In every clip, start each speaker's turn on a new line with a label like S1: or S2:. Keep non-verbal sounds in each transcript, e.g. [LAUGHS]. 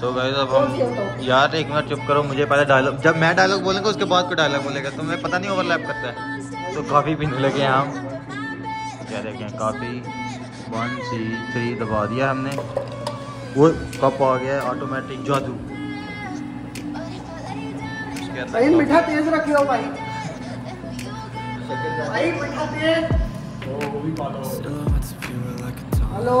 S1: سو گئے اب ہم یار ایک منٹ چپ کرو مجھے پہلے ڈائلاگ جب میں ڈائلاگ بولوں گا اس کے بعد کوئی ڈائلاگ بولے گا تو میں پتہ نہیں اوور لیپ کرتا ہے
S2: تو کافی
S1: پینے لگے ہیں ہم کیا دیکھیں کافی ون سی تھری دبا دیا ہم نے وہ کپ آ گیا آٹومیٹک جادو میٹھا تیز
S2: رکھے ہو بھائی hello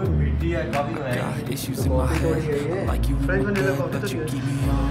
S1: Got
S3: issues
S2: in my head, like you in the but you keep me
S1: on.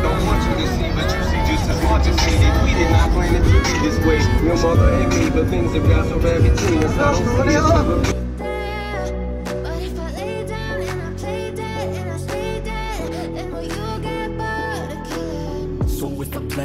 S4: Don't want you to see, but you see this way. Your mother and me, but things have got so bad between. I don't see it.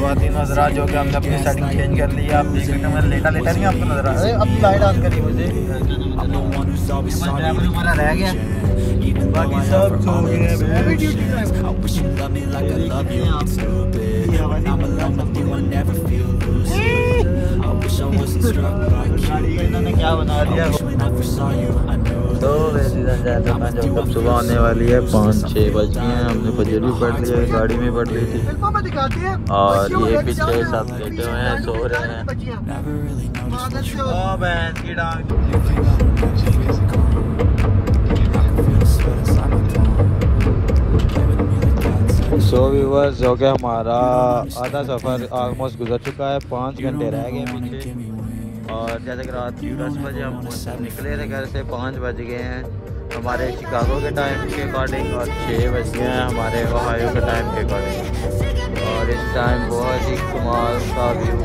S1: خواتین نظر آ جو کہ ہم نے اپنی setting change کر لی ہے۔ آپ دیکھ سکتے ہیں لیٹا لیٹا نہیں آپ کو نظر آ رہا ہے۔ اب لائٹ آن کری مجھے۔ رہ گیا۔ باقی سب سو گئے کیا بنا تو صبح آنے والی ہے پانچ چھ بج ہیں ہم نے پڑھ ہے گاڑی میں پڑھ لی تھی اور یہ پیچھے سب لیٹے ہوئے ہیں سو رہے ہیں سو ویورز ہو کے ہمارا آدھا سفر آلموسٹ گزر چکا ہے پانچ گھنٹے رہ گئے ہیں اور جیسے کہ رات دس بجے ہم نکلے تھے گھر سے پانچ بج گئے ہیں۔ ہمارے شکاگو کے ٹائم کے اکارڈنگ اور چھ بج گئے ہیں۔ ہمارے اوہایو کے ٹائم کے اکارڈنگ اور اس ٹائم بہت ہی کمال کا ویو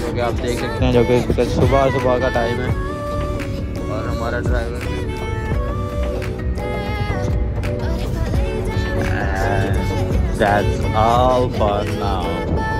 S1: جو کہ آپ دیکھ سکتے ہیں جو کہ صبح صبح کا ٹائم ہے۔ اور ہمارا driver That's all for now.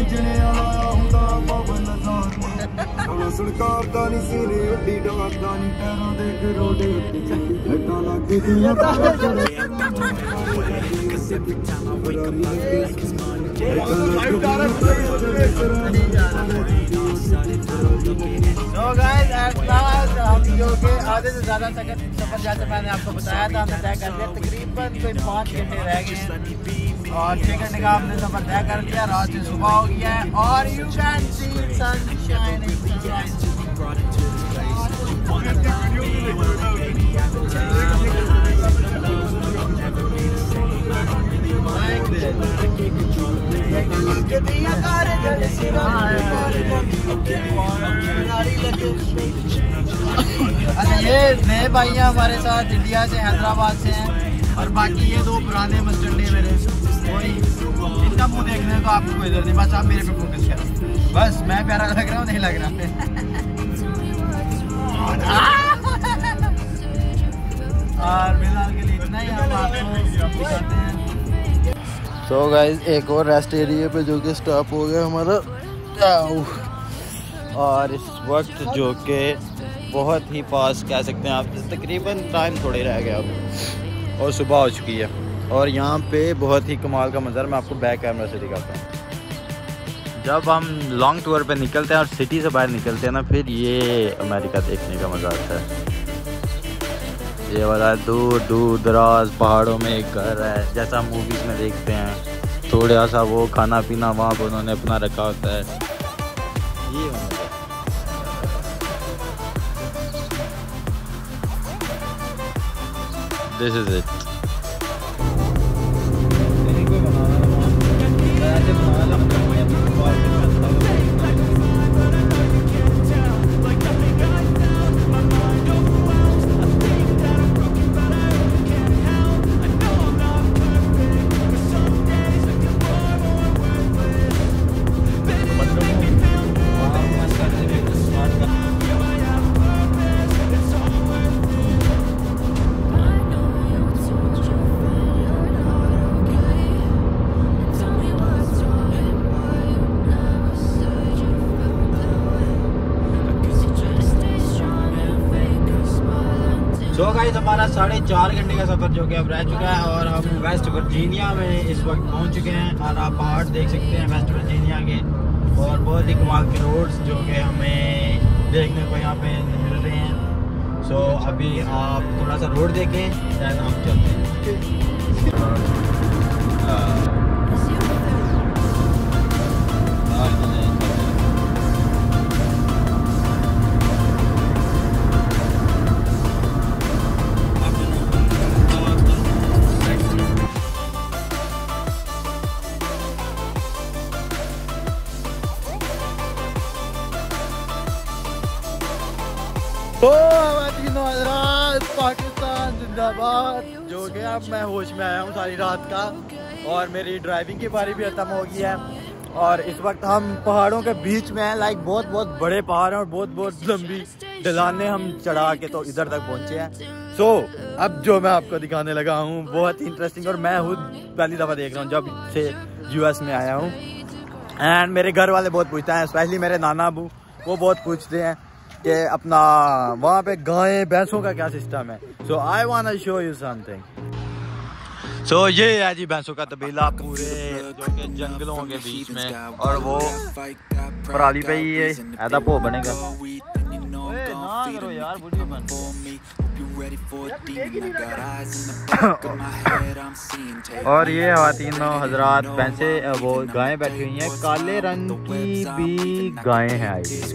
S5: ਜਿੱਦਾਂ ਇੰਜਣੇ ਵਾਲਾ ਹੁੰਦਾ ਪਵਨ ਨਜ਼ਾਰ ਨੇ ਹੁਣ ਸਰਕਾਰ ਦਾ ਨਹੀਂ ਸਿਰੇ ਉੱਡੀ ਡਾਕਦਾ ਨਹੀਂ ਟੈਰਾਂ ਦੇ ਗਰੋਡੇ ਉੱਤੇ ਲੱਟਾਂ ਲੱਗਦੀਆਂ ਤਾਰੇ ਜਣੇ Cause every time I wake up, I
S1: آدھے سے سفر جیسے میں آپ کو بتایا تھا ہم نے طے کر دیا تقریباً کوئی پانچ گھنٹے رہ گئے اور چھ گھنٹے کا ہم نے سفر طے کر دیا رات سے صبح ہو گیا اور you can see sun shining یہ نئے بھائی ہیں ہمارے ساتھ انڈیا سے حیدرآباد سے ہیں اور باقی یہ دو پرانے مسٹنڈے میرے اور ان کا منہ دیکھنے تو آپ کو کوئی ضرور نہیں بس آپ میرے پہ فوکس کریں۔ بس میں پیارا لگ رہا ہوں نہیں لگ رہا۔ [LAUGHS] اور کے لیے اتنا ہی ہم آپ کو ہیں۔ سو گائز ایک اور ریسٹ ایریا پہ جو کہ سٹاپ ہو گیا ہمارا. اور اس وقت جو کہ بہت ہی پاس کہہ سکتے ہیں آپ، تقریباً ٹائم تھوڑے رہ گیا آپ اور صبح ہو چکی ہے۔ اور یہاں پہ بہت ہی کمال کا منظر میں آپ کو بیک کیمرہ سے دکھاتا ہوں۔ جب ہم لانگ ٹور پہ نکلتے ہیں اور سٹی سے باہر نکلتے ہیں نا، پھر یہ امریکہ دیکھنے کا مزہ آتا ہے۔ یہ والا دور دور دراز پہاڑوں میں ایک گھر ہے، جیسا موویز میں دیکھتے ہیں۔ تھوڑا سا وہ کھانا پینا وہاں پہ انہوں نے اپنا رکھا ہوتا ہے۔ یہ دس از اٹ گائز ہمارا ساڑھے چار گھنٹے کا سفر جو کہ اب رہ چکا ہے اور ہم ویسٹ ورجینیا میں اس وقت پہنچ چکے ہیں۔ اور آپ پہاڑ دیکھ سکتے ہیں ویسٹ ورجینیا کے۔ اور بہت ہی کمال کے روڈس جو کہ ہمیں دیکھنے کو یہاں پہ مل رہے ہیں۔ سو ابھی آپ تھوڑا سا روڈ دیکھیں دین ہم چلتے ہیں۔ پاکستان، زندہ باد۔ جو کہ اب میں ہوش میں آیا ہوں ساری رات کا، اور میری ڈرائیونگ کی باری بھی ختم ہو گئی ہے۔ اور اس وقت ہم پہاڑوں کے بیچ میں ہیں لائک بہت بہت بڑے پہاڑ ہیں اور بہت بہت لمبی ڈلانیں ہم چڑھا کے تو ادھر تک پہنچے ہیں۔ سو اب جو میں آپ کو دکھانے لگا ہوں، بہت ہی انٹرسٹنگ اور میں خود پہلی دفعہ دیکھ رہا ہوں، جب سے یو ایس میں آیا ہوں۔ اینڈ میرے گھر والے بہت پوچھتے ہیں اسپیشلی میرے نانا ابو، وہ بہت پوچھتے ہیں۔ کہ اپنا وہاں پہ گائے بھینسوں کا کیا سسٹم ہے؟ سو آئی وانا show you some thing so یہ ہے جی بھینسوں کا طبیلہ پورے جنگلوں کے بیچ میں اور وہ پرالی پہ ہی ہے ایدا پو بنے گا۔ اور یہ خواتینوں حضرات پیسے وہ گائیں بیٹھی ہوئی ہیں۔ کالے رنگ کی بھی گائیں ہیں آئی۔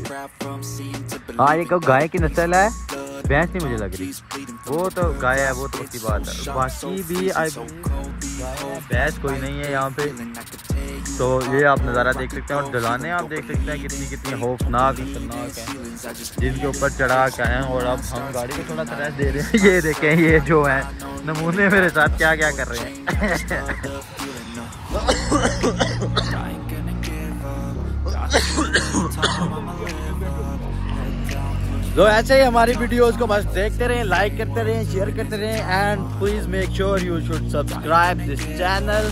S1: ہاں یہ کہ گائے کی نسل ہے؟ بھینس نہیں مجھے لگ رہی۔ وہ تو گائے ہے، وہ تو اسی بات ہے۔ باقی بھی بیچ کوئی نہیں ہے یہاں پہ۔ تو یہ آپ نظارہ دیکھ سکتے ہیں اور دلانیں آپ دیکھ سکتے ہیں کتنی کتنی خوفناک خطرناک ہیں۔ جن کے اوپر چڑھا کے ہیں اور اب ہم گاڑی کو تھوڑا تلاش دے رہے ہیں۔ [LAUGHS] یہ دیکھیں یہ جو ہیں نمونے میرے ساتھ کیا کیا کر رہے ہیں۔ [COUGHS] [COUGHS] تو ایسے ہی ہماری ویڈیوز کو بس دیکھتے رہیں لائک کرتے رہیں شیئر کرتے رہیں and please make sure you should subscribe this channel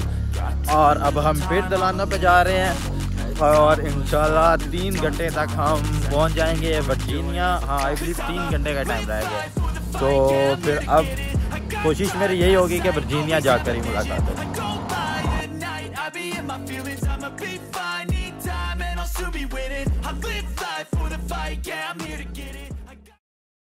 S1: اور اب ہم پھر دلانہ پہ جا رہے ہیں اور انشاءاللہ تین گھنٹے تک ہم پہنچ جائیں گے ورجینیا. ہاں آئی بلیو تین گھنٹے کا ٹائم رہے گا. تو پھر اب کوشش میری یہی ہوگی کہ ورجینیا جا کر ہی ملاقات ہو. I'm